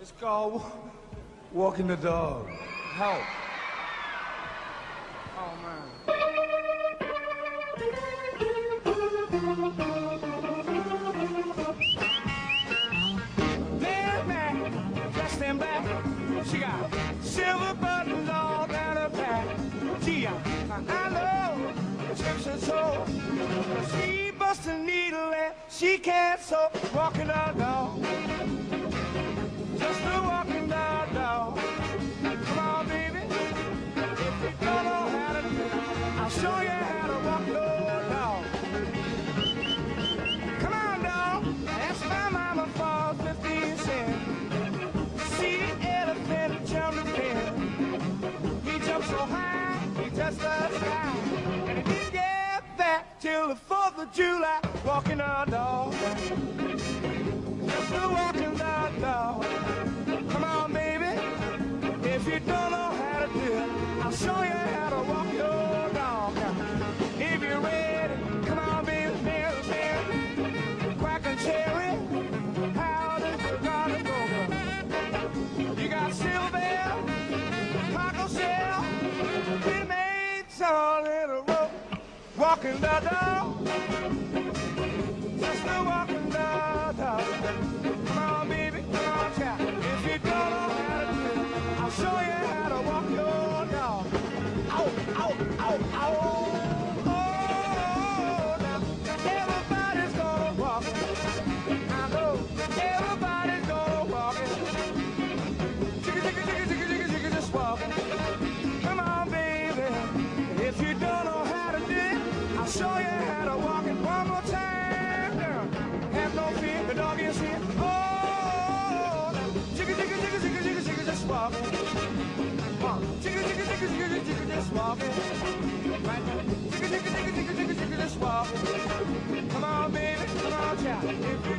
It's called walking the dog. Help. Oh man. Mary Mac, dressed in black. She got silver buttons all down her back. Gee, I, I know Egyptian soul. She busts a needle and she can't stop Walking the dog. High, he touched. And he didn't get back till the 4th of July. Walking the Walking the dog, just a walking the dog. Come on, baby, come on, child. If you don't know how to do it, I'll show you how to walk your dog. Ow, ow, ow, ow. Show you how to walk it one more time. Have no fear, the dog is here. Oh, jigga, jigga, jigga, jigga, jigga, jigga, just. Uh, jigga, jigga, jigga, jigga, jigga, just it. Jigga, jigga, jigga, jigga, jigga, jigga, just walk. Come on, baby, come on, child.